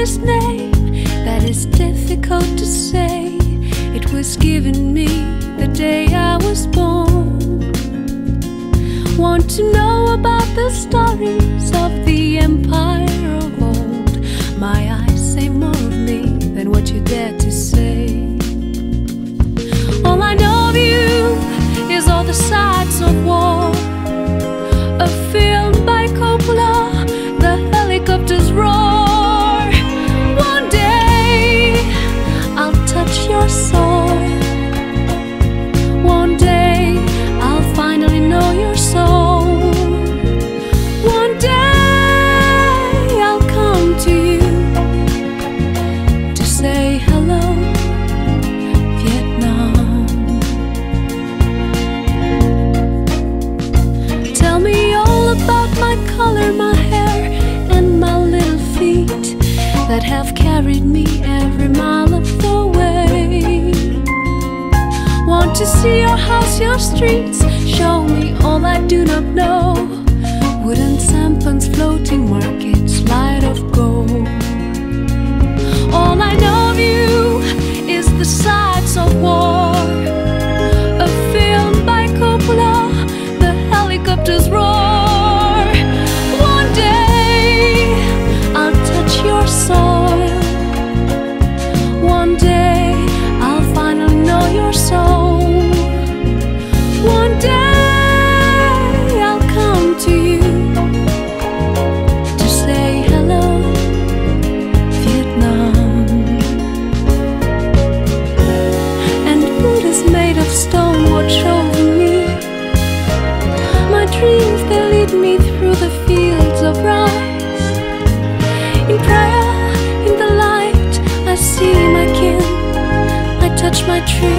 this name that is difficult to say. It was given me the day I was born. Want to know about the stories of the empire of old? My eyes say more of me than what you dare to say. All I know of you is all the signs. That have carried me every mile of the way. Want to see your house, your streets, show me all I do not know. Wooden sampans, floating markets, light of gold. All I know of you is the sides tree,